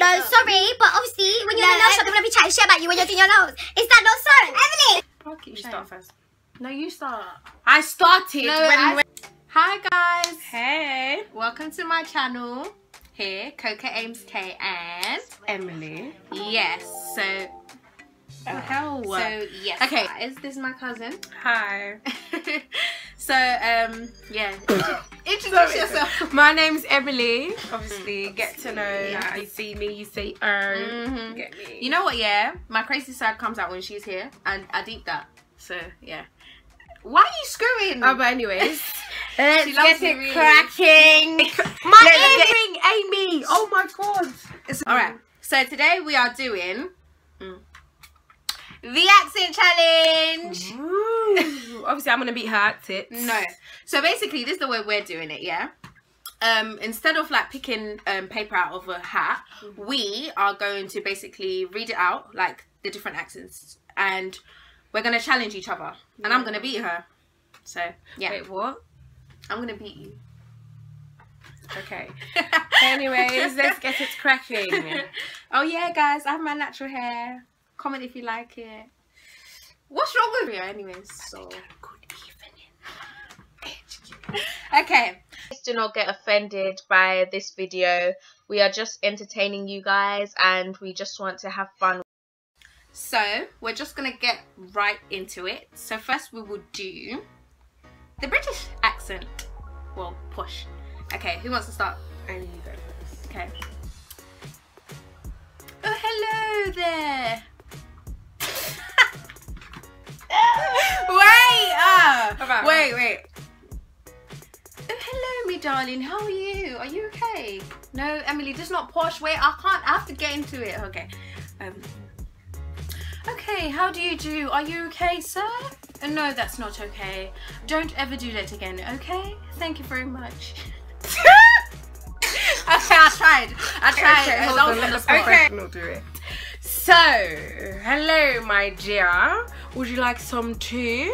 No, sorry, but obviously when you're in the nail shop, they're gonna be chatting shit about you when you're doing your nails. Is that not so, Emily? You Shame. start first. No, you start. I started No, when, I- when Hi guys. Hey Welcome to my channel. Here, CocoAimssk and Emily. yes. So Oh, hell. so yes. Okay, guys, this is my cousin. Hi. so um yeah. Introduce yourself. My name's Emily. Obviously, get to know. Yeah. You see me, you say er. Mhm. Get me. You know what? Yeah, my crazy side comes out when she's here, and I deep that. So yeah. Why are you screwing? Oh, but anyways, let's get it really. cracking. My Let's get- Amy. Oh my god. All right. So today we are doing mm, the accent challenge. Ooh. Obviously, I'm gonna beat her at it. No. So basically, this is the way we're doing it. Yeah. Um, instead of like picking um, paper out of a hat, we are going to basically read it out like the different accents, and we're gonna challenge each other, and I'm gonna beat her. So yeah, Wait, what? I'm gonna beat you. Okay. Anyways, let's get it cracking. oh yeah, guys, I have my natural hair. Comment if you like it. What's wrong with you, anyways? So Good okay. Please do not get offended by this video. We are just entertaining you guys and we just want to have fun. So we're just gonna get right into it. So first we will do the British accent. Well, push. Okay, who wants to start? And you go first. Okay. Oh, hello there. Wait, uh, Alright, wait, wait. Oh, hello, me darling. How are you? Are you okay? No, Emily, just not posh. Wait, I can't. I have to get into it. Okay. Um. Okay, how do you do? Are you okay, sir? Uh, no, that's not okay. Don't ever do that again, okay? Thank you very much. okay, I tried. I tried. Okay, Uh, hold that on, let at the the professional do it. So, hello, my dear. Would you like some tea?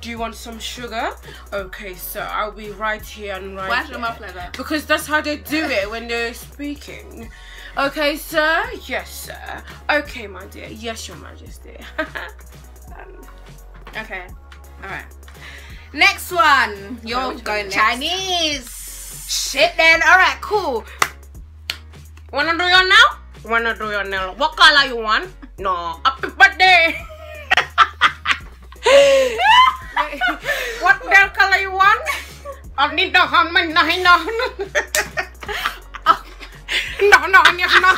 Do you want some sugar? Okay, so I'll be right here and right Why's your there. mouth like that? Because that's how they do it when they're speaking. Okay, sir? Yes, sir. Okay, my dear. Yes, your majesty. Um, Okay. Alright. Next one. You're going? Chinese. Shit, then. Alright, cool. Wanna do your nail? Wanna do your nail? What color you want? No. Happy birthday. what nail color you want? I need the hand, man. No, no. No, no, no, no.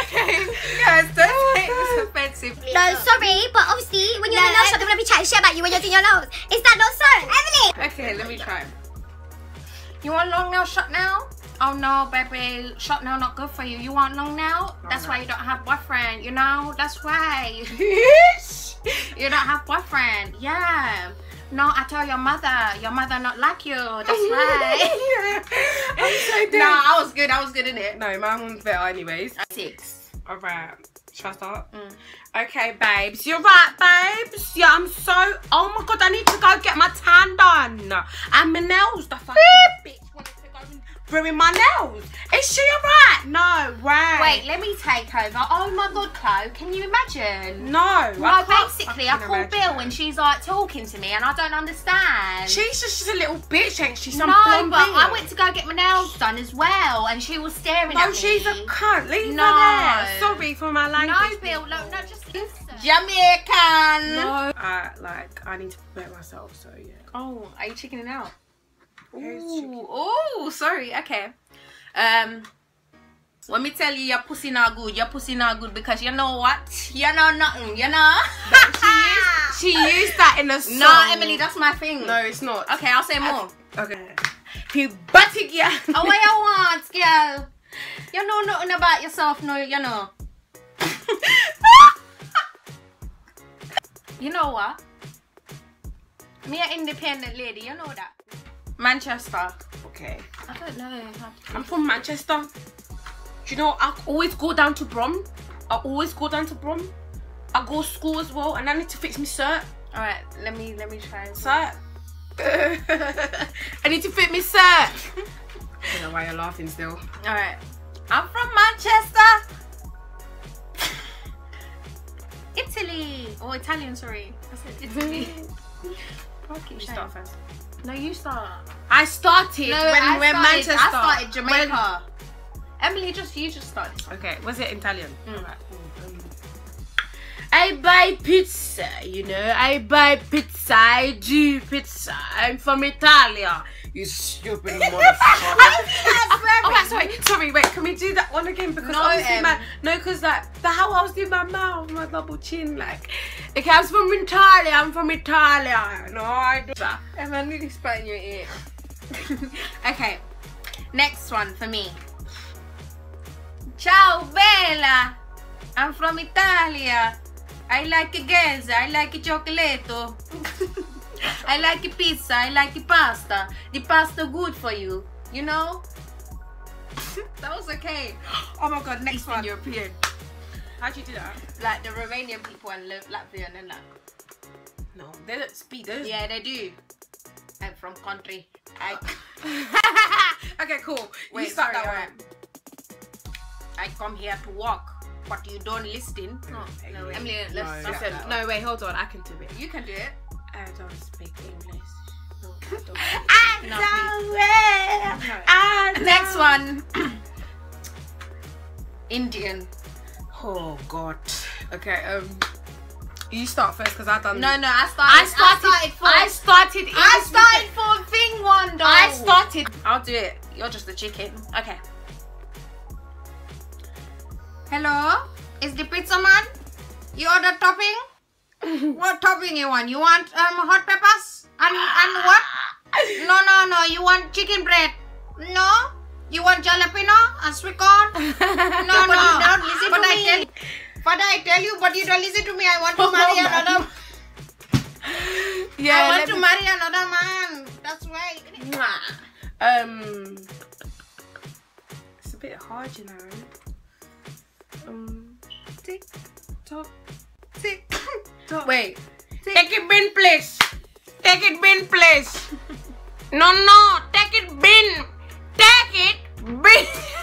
Okay. Guys, don't take this oh offensively. No, sorry, but obviously when you're in the nail shop, they're gonna be chatting shit about you when you're doing your nails. Is that not so, Emily? Okay, let me try. You want long nail short nail? Oh no, baby, short nail not good for you. You want long nail? That's why you don't have boyfriend. You know, that's why you don't have boyfriend. Yeah. No, I tell your mother. Your mother not like you. That's why. I'm so dead. no, I was good. I was good in it. No, my one's better anyways. Six. Alright. Should I start? Mm. Okay, babes. You're right, babes. Yeah, I'm so. Oh my god, I need to go get my tan done. And my nails. The fucking bitch ruin my nails. Is she alright? No, right. Wait, let me take over. Oh my god, Chloe, can you imagine? No. No, I basically, I fucking call imagine. Bill when she's like talking to me, and I don't understand. She's just she's a little bitch, ain't she? Some no, blonde but I went to go get my nails done as well, and she was staring at me. No, me. she's a cunt. Leave No. her there. Sorry for my language. No, Bill, no, no, just listen. Jamaican. No. I like. I need to prepare myself. So yeah. Oh, are you chickening out? Ooh, oh, sorry. Okay. Um, let me tell you, your pussy not good. Your pussy not good because you know what? You know nothing. You know. She used that in a song. no, Emily, that's my thing. No, it's not. Okay, I'll say more. Okay. You butted ya. oh, what you want, girl? You know nothing about yourself, no, you know. you know what? Me an independent lady, you know that. Manchester. Okay. I don't know. I'm from Manchester. Do you know I always go down to Brom? I always go down to Brom. I go to school as well, and I need to fix my cert. All right, let me let me try. And Cert. I need to fit my cert. I don't know why you're laughing still. All right. I'm from Manchester. Italy. Oh, Italian, sorry. I said Italy. Fucking You start first. No, you start. I started No, when I when started, Manchester. I started Jamaica. When- Emily, just you just started. Okay, was it Italian? Mm. I buy pizza, you know. I buy pizza. I do pizza. I'm from Italia. You stupid motherfucker. oh, wait, sorry, sorry. Wait, can we do that one again? Because No, obviously, Em. my, no, because like the how I was doing my mouth, my double chin, like. Okay, I was from Italy, I'm from Italia. No, I do that. Emma, I nearly spat in your ear. okay, next one for me. Ciao, Bella. I'm from Italia. I like girls. I like a chocolate. I like pizza. I like pasta. The pasta good for you. You know? that was okay. Oh my god, next one. European. How'd you do that? Like the Romanian people and Lo- Latvian and that. No, they don't speak. They don't Yeah, they do. I'm from country. I okay, cool. Wait, you start sorry, that alright. one. I come here to work, but you don't listen. Oh, no, no, Emily. Emily, let's No, start listen, no, wait, hold on. I can do it. You can do it. I don't speak English. No, I No, don't. Next one. Indian. Oh God. Okay. Um, you start first because I done. No, no, I started. I started. started. for. I started. I started for thing one though. I started. I'll do it. You're just the chicken. Okay. Hello? Is the pizza man? You order topping? What topping you want? You want um hot peppers? And and what? No, no, no. You want chicken bread? No? You want jalapeno and sweet corn? No, no. Don't listen But to I me. tell- but I tell you, but you don't listen to me. I want to Oh, marry man. another. Yeah. I want to me- marry another man. That's why. Um, it's a bit hard, you know. Um, tick tock, tick tock. Wait. Take it bin, please. Take it bin, please. No, no, take it bin. Take it bin.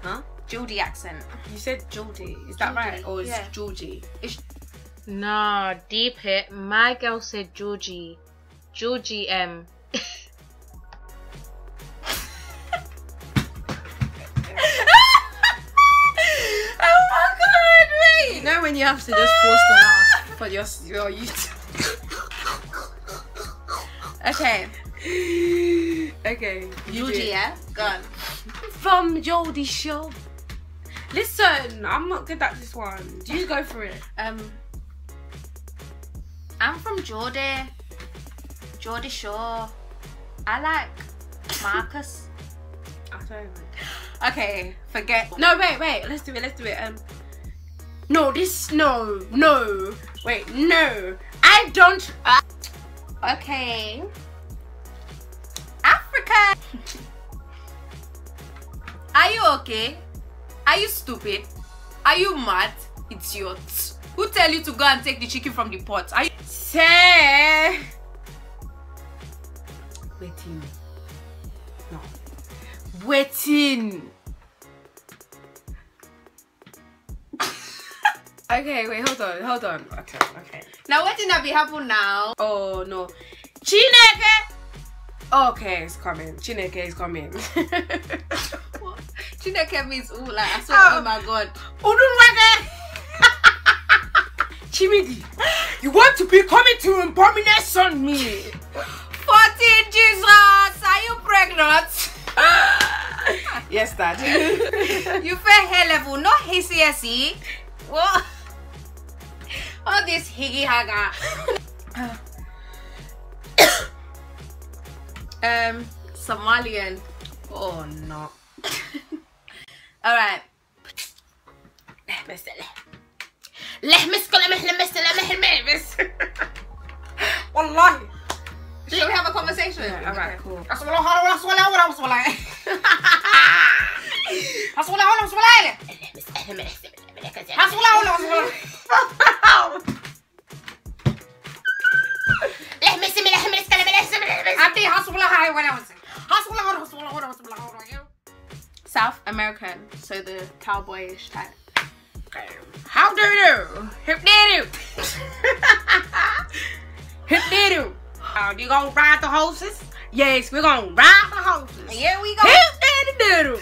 huh? Judy accent. You said Geordie. Is that Geordie, right? Or is yeah. Georgie? Nah, deep hit. My girl said Georgie. Georgie M. Um. oh my god, wait! You know when you have to just force the laugh for your your YouTube. Okay, okay. Judy, yeah? Go on. From Geordie Shore. Listen, I'm not good at this one. Do you go for it? Um, I'm from Geordie. Geordie Shore. I like Marcus. I don't know. Okay, forget. No, wait, wait. Let's do it. Let's do it. Um. No, this. No, no. Wait, no. I don't. Uh, Okay. Africa. Are you okay? Are you stupid? Are you mad? Yours. Who tell you to go and take the chicken from the pot? Are you say. Waiting. No. Waiting. Okay, wait. Hold on. Hold on. Okay. Okay. now? What did that be happen now? Oh no. Chineke! Okay, it's coming. Chineke is coming. Chineke means ooh, like I swear, Oh. oh my god. Udunwege! Chimidi, you want to be coming to abomination on me? 14 Jesus, are you pregnant? yes, Dad. you fair hair level, not HCSE. What? All this higgy haga. um, Somalian. oh no. Alright. لحمس كل مهل مس لمهل مهمس والله Shall we have a conversation? Yeah, alright, cool. Aswala, aswala, aswala, aswala, aswala. Aswala, aswala, aswala. Aswala, aswala. لحمس من لحمس كلام لحمس Ati, aswala, hai, Aswala, aswala, aswala, aswala. South American, so the cowboyish type. How do you do? Hip did Hip did uh, you gonna ride the horses? Yes, we're gonna ride the horses. Here we go. Hip did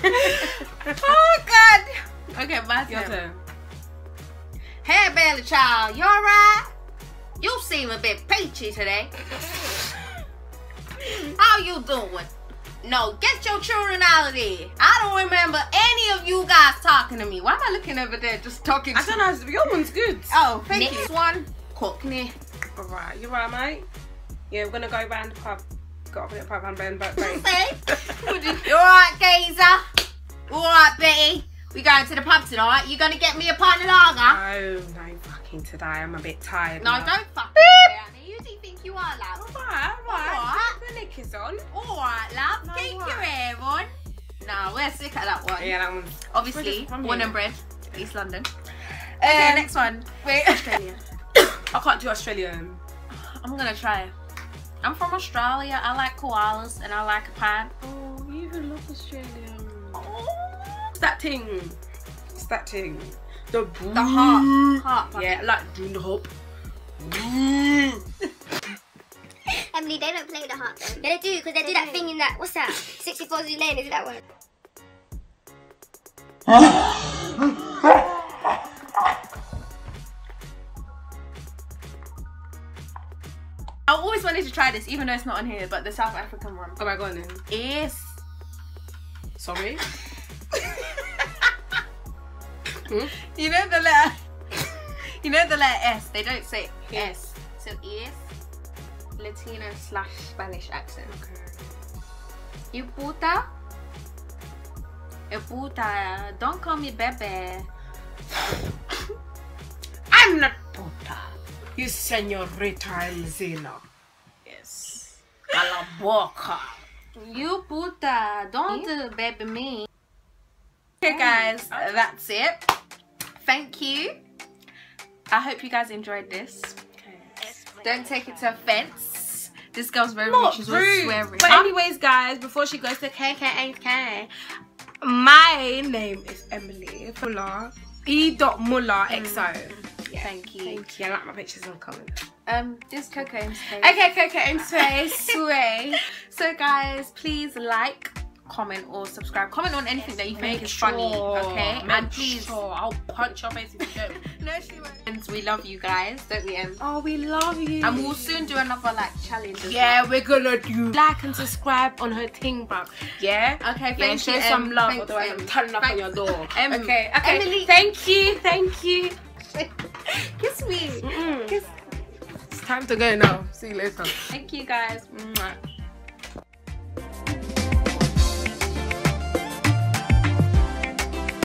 oh God. Okay, my Your turn. turn. Hey, Bailey child, you alright? You seem a bit peachy today. How you doing? No, get your children out of there. I don't remember any of you guys talking to me. Why am I looking over there just talking I to don't know. Your one's good. Oh, thank Next you. one, Cockney. All right, you right, mate? Yeah, we're gonna go round the pub. Got up in the pub and bend back break. you alright, Gazer? Alright, Betty? We going to the pub tonight. You gonna get me a pint of lager? No, no, fucking today. I'm a bit tired. No, now. don't fucking say me. You do think you are, love? Alright, alright. The nick is on. Alright, love. No, Keep what? your hair on. No, we're sick of that one. Yeah, that one's Obviously, born and bred, East London. Okay, Um, next one. Wait, Australia. I can't do Australian. I'm gonna try. I'm from Australia. I like koalas and I like a pint. Oh, you even love Australian. It's that thing. It's that thing. The The heart. Heart. Yeah, I like doing the hop. Emily, they don't play the harp though. Yeah, they do, because they do that thing in that, what's that? 64 Zoo Lane, is that one? I always wanted to try this, even though it's not on here, but the South African one. Oh my god, then. Yes. Sorry. Hmm? You know the letter. you know the letter S. They don't say S. So S. Latino slash Spanish accent. You puta. You puta. Don't call me bebe. I'm not puta. You senorita Elzina. Yes. A la boca. You puta. Don't uh, baby me. Okay, guys, that's it. Thank you. I hope you guys enjoyed this. Don't take it to offense. This girl's very rude. Not She's rude. swearing. But anyways, guys, before she goes to KKHK, my name is Emily Muller. E. Muller XO. Yeah. Thank you. Thank you. I like my pictures on comment. Um, this Coco in space. Okay, okay, in space. Sway. So, guys, please like, comment, or subscribe. Comment on anything that you think Make is sure. funny, okay? Make and please, sure. I'll punch your face if you don't. no, she won't. And we love you guys, don't we? Em? Oh, we love you. And we'll soon do another like challenge. Yeah, well. we're gonna do like and subscribe on her thing, bro. Yeah. Okay, Yeah, thank show you. some Em. love, Thanks, otherwise Em. I'm turning up on your door. Em. okay, okay. Emily. Thank you, thank you. Kiss me. Mm-mm. Kiss. It's time to go now. See you later. Thank you, guys.